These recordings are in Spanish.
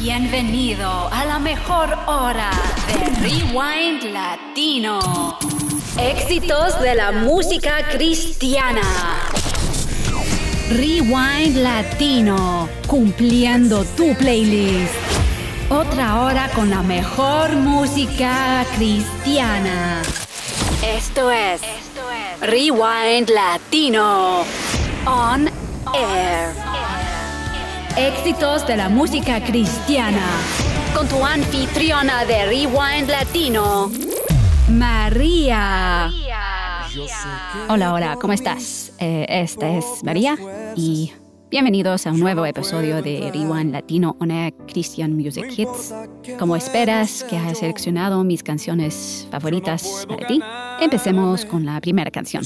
Bienvenido a la mejor hora de Rewind Latino. Éxitos de la música cristiana. Rewind Latino, cumpliendo tu playlist. Otra hora con la mejor música cristiana. Esto es, Rewind Latino. On Air. Éxitos de la música cristiana. Con tu anfitriona de Rewind Latino, María. Hola, hola, ¿cómo estás? Eh, esta es María y bienvenidos a un nuevo episodio de Rewind Latino On Air Christian Music Hits. Como esperas que haya seleccionado mis canciones favoritas para ti, empecemos con la primera canción.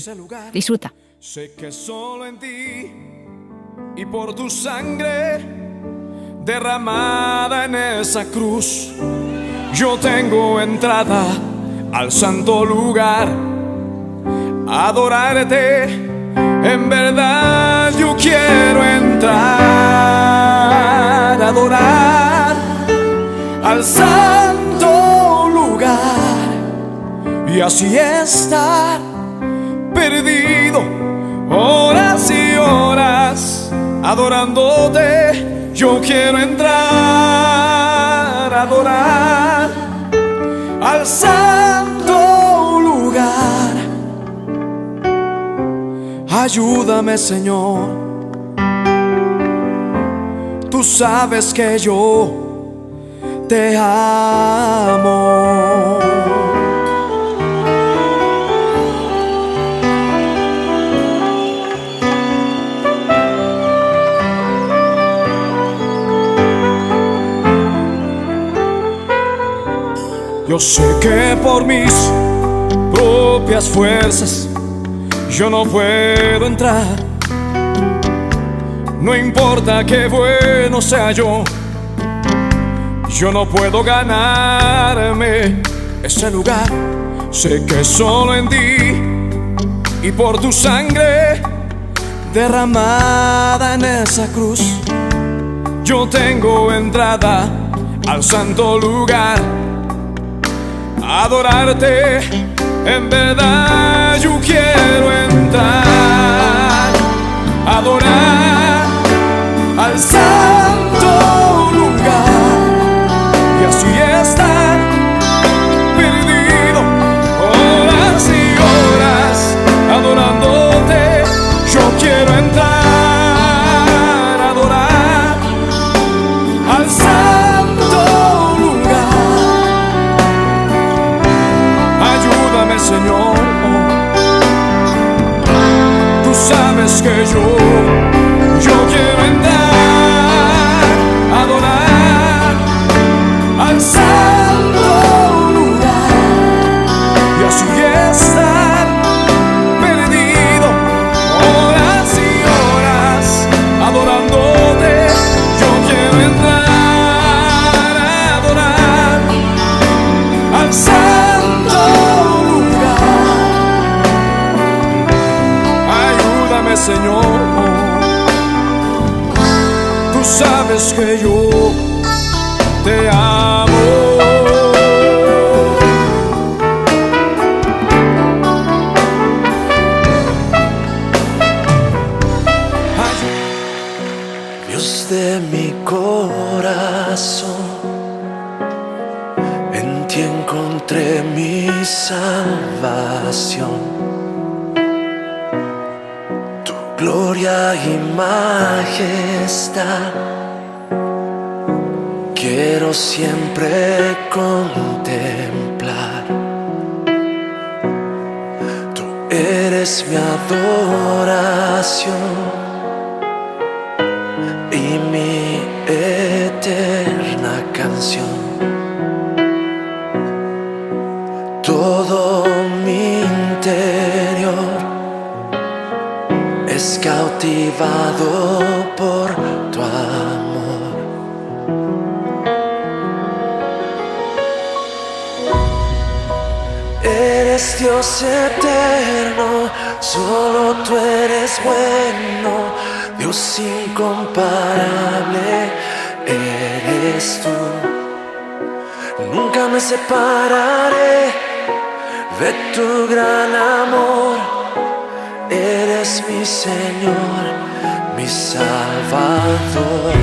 Disfruta. Sé que solo en ti y por tu sangre derramada en esa cruz, yo tengo entrada al santo lugar. Adorarte, en verdad yo quiero entrar. Adorar al santo lugar y así estar perdido horas adorándote. Yo quiero entrar, adorar al santo lugar. Ayúdame, Señor. Tú sabes que yo te amo. Yo sé que por mis propias fuerzas yo no puedo entrar. No importa qué bueno sea yo, yo no puedo ganarme ese lugar. Sé que solo en ti y por tu sangre derramada en esa cruz, yo tengo entrada al santo lugar adorarte. En verdad yo quiero entrar, que yo te amo. Dios de mi corazón, en ti encontré mi salvación. Tu gloria y majestad quiero siempre contemplar. Tú eres mi adoración y mi eterna canción. Todo mi interior es cautivado Eres Dios eterno, solo tú eres bueno, Dios incomparable. Eres tú. Nunca me separaré de tu gran amor. Eres mi Señor, mi Salvador.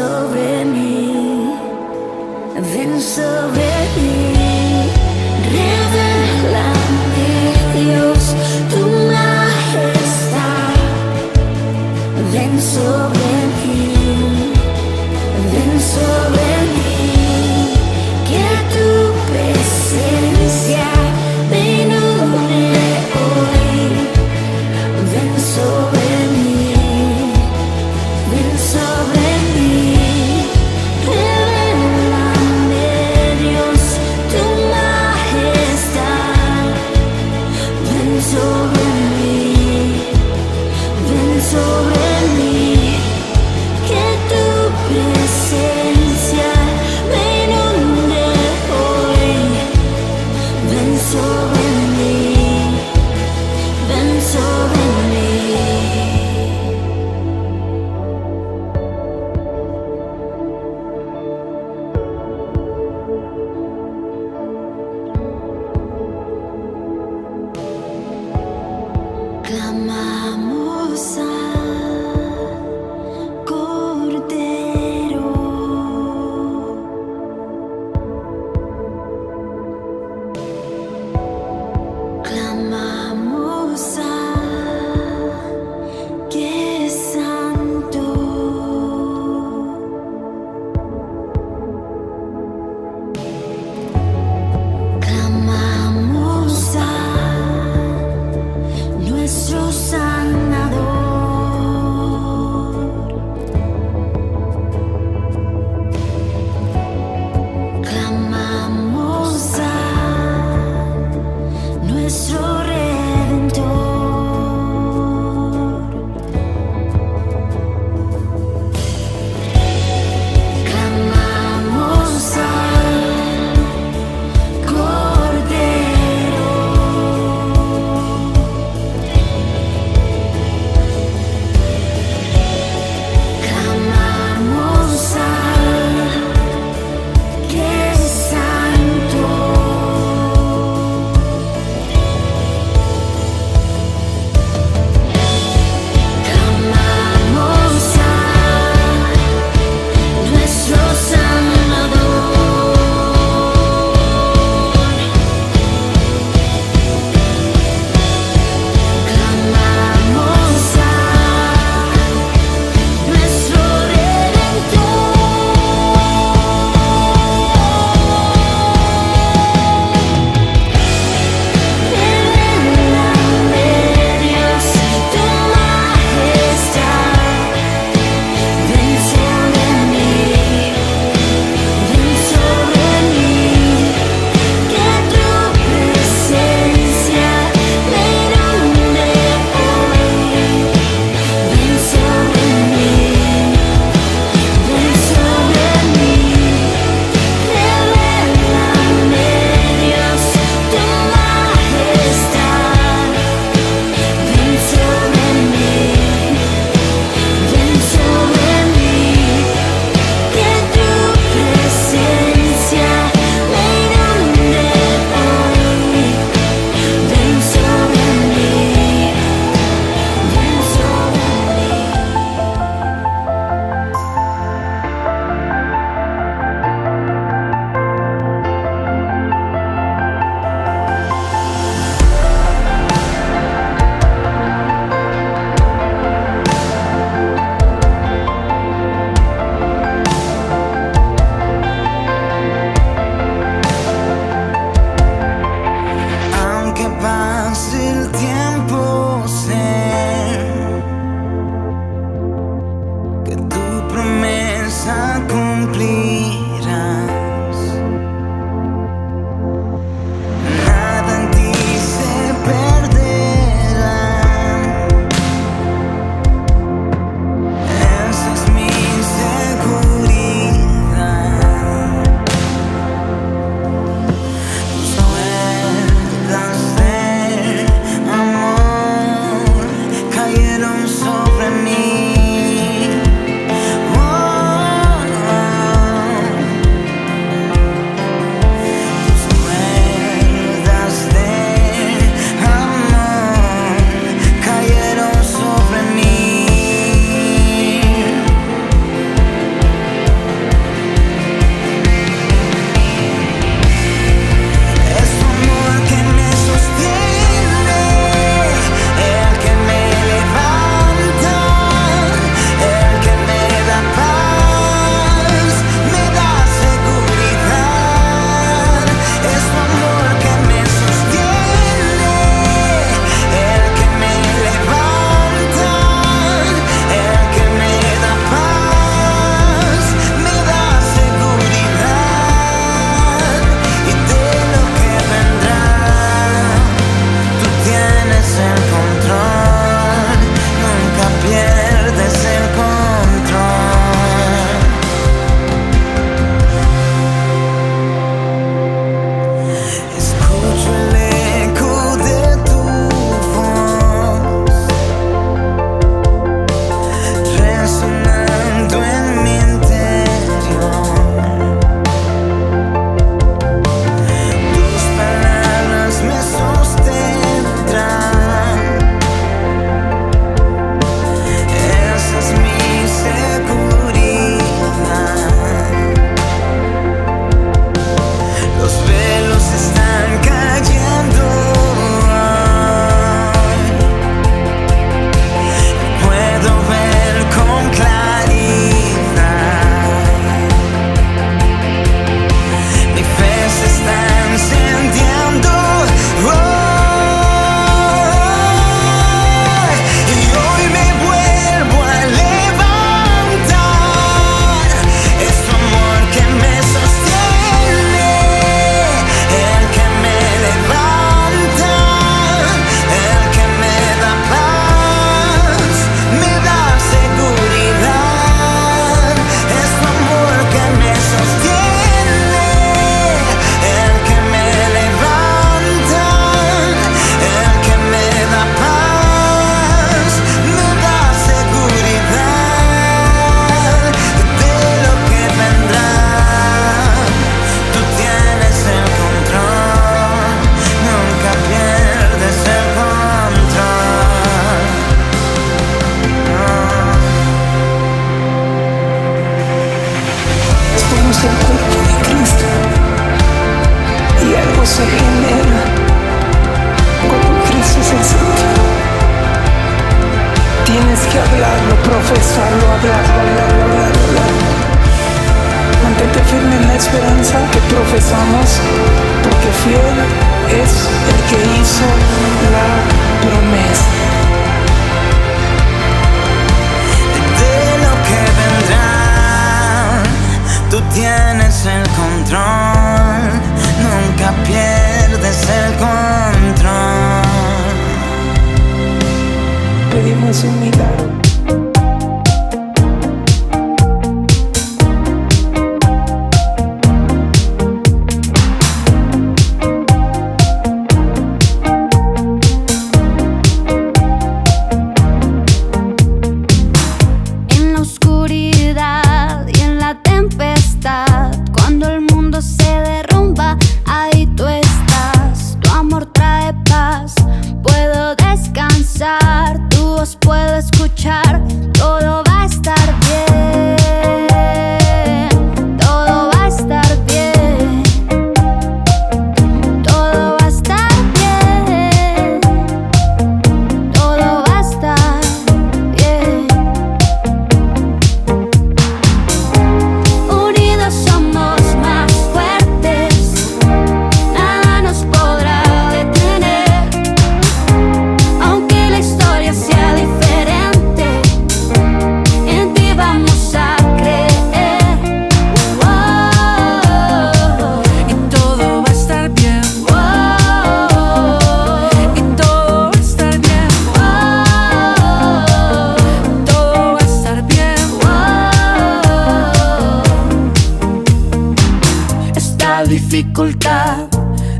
Sobre mí, que tu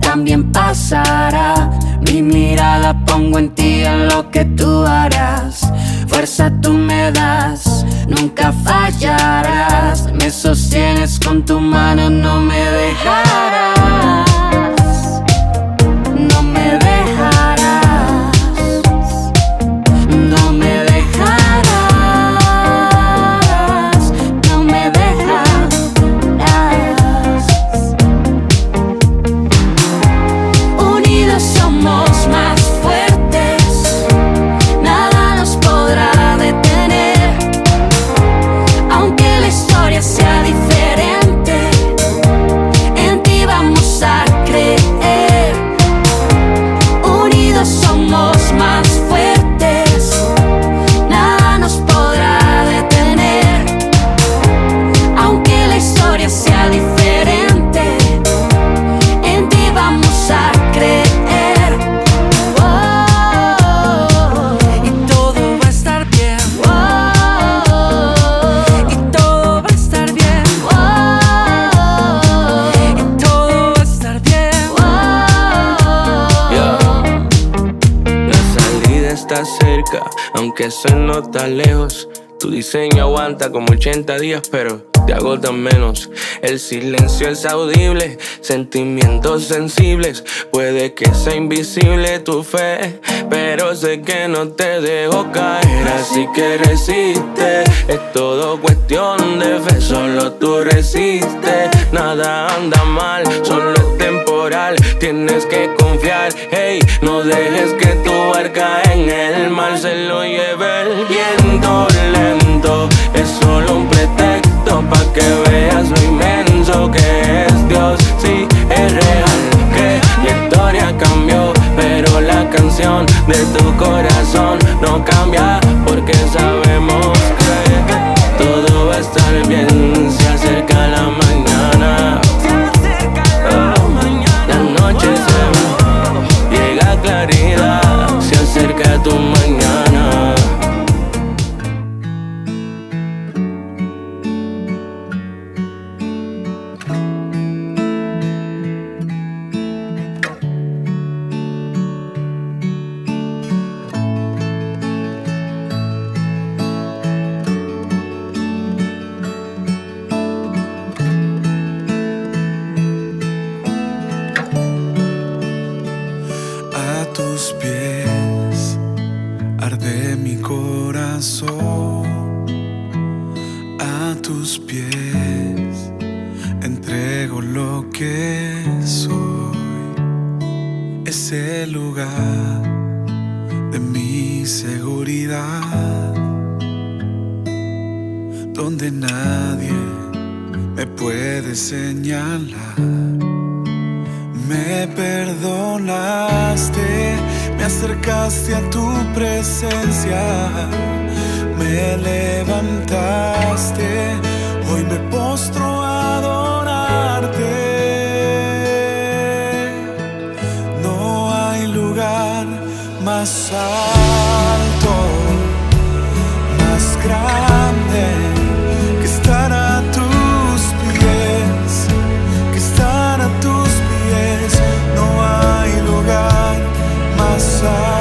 también pasará. Mi mirada pongo en ti en lo que tú no está lejos. Tu diseño aguanta como 80 días, pero te agotan menos. El silencio es audible, sentimientos sensibles. Puede que sea invisible tu fe, pero sé que no te dejo caer. Así que resiste, es todo cuestión de fe. Solo tú resistes, nada anda mal, solo Tienes que confiar, hey, no dejes que tu barca en el mar se lo lleve el viento lento. Es solo un pretexto pa que veas lo inmenso que es Dios. Sí, es real que mi historia cambió, pero la canción de tu corazón no cambia porque sabes. más alto, más grande, que estar a tus pies, que estar a tus pies, no hay lugar más alto.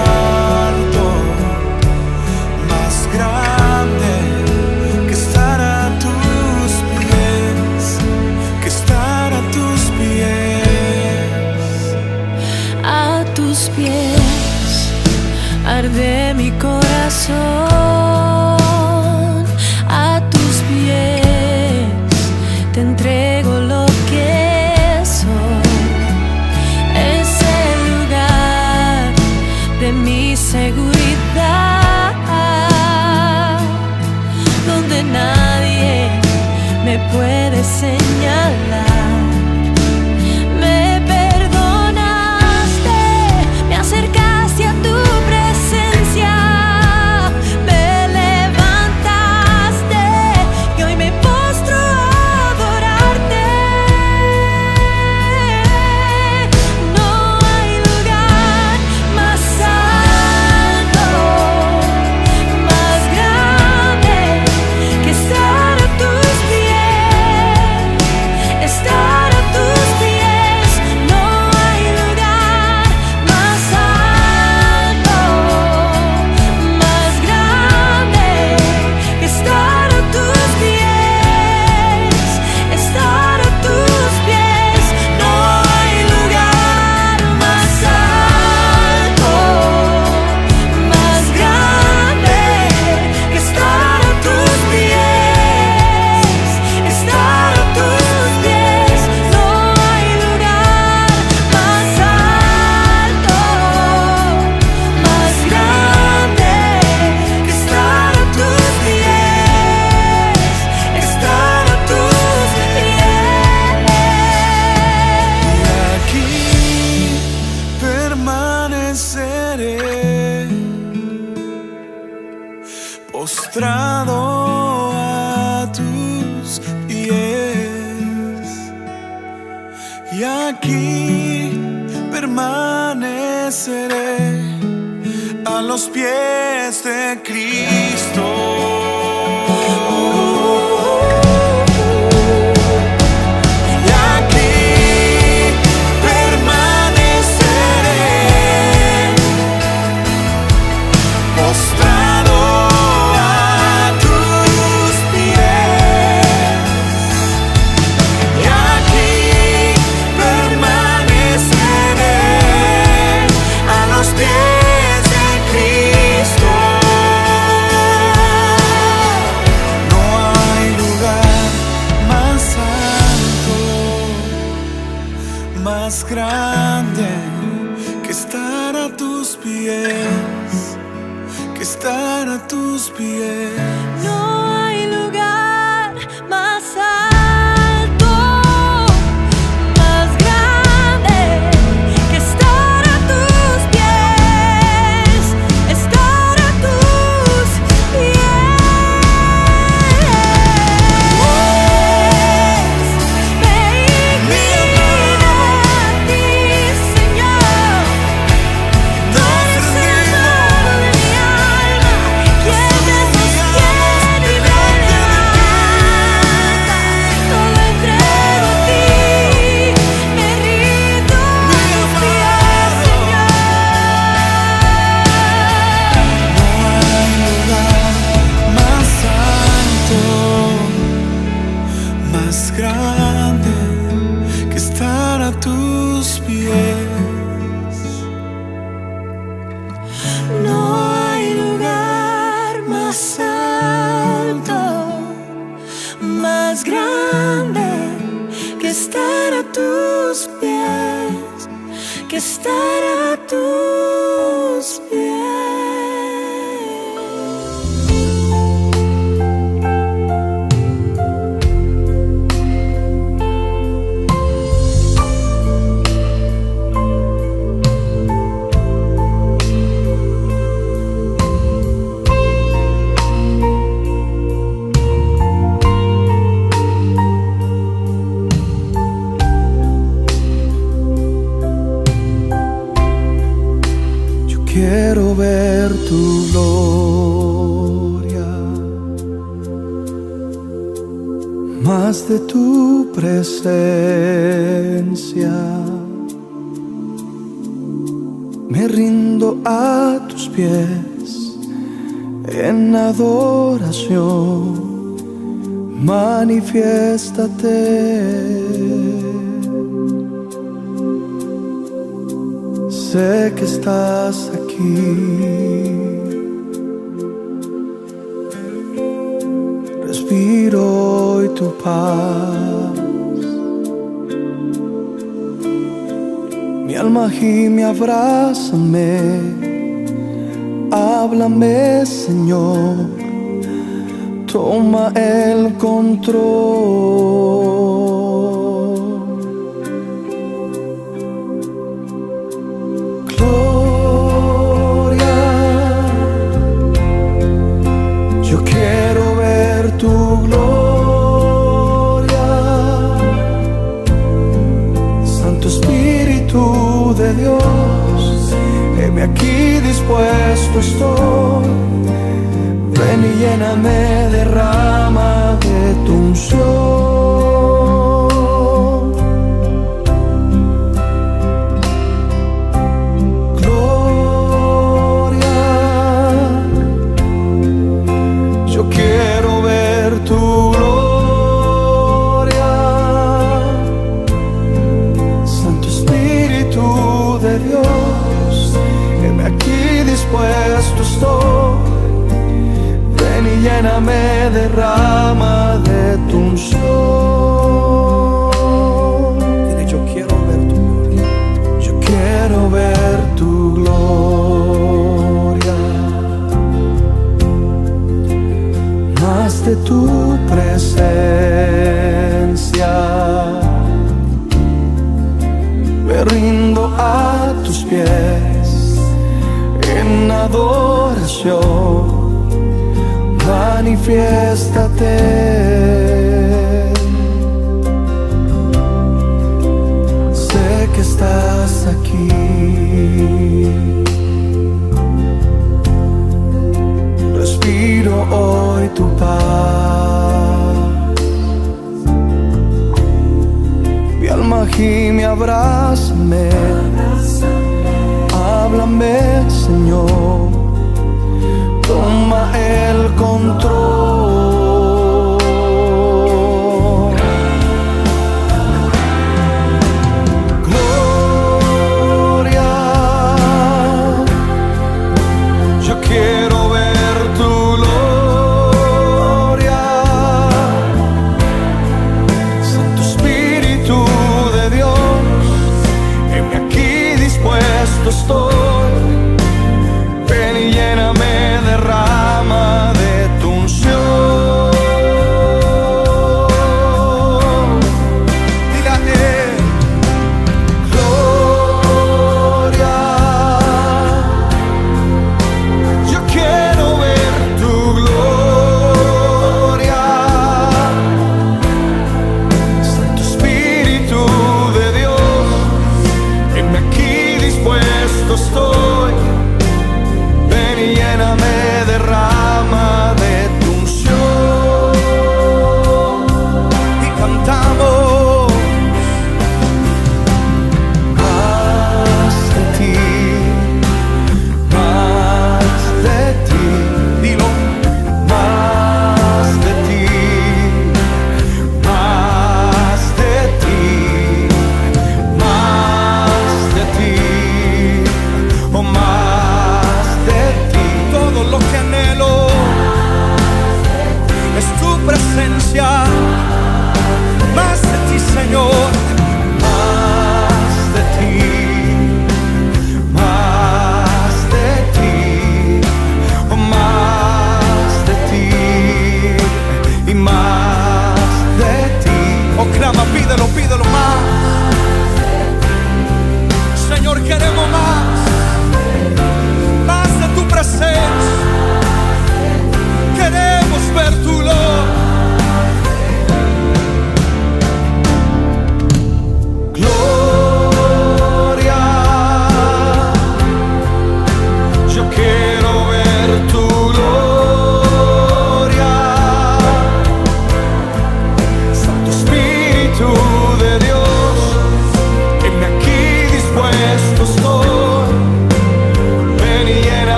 me rindo a tus pies en adoración, manifiéstate. Sé que estás aquí. Respiro hoy tu paz. alma gime, abrázame, háblame Señor, toma el control. dispuesto estoy. Ven y lléname, derrama de tu unción.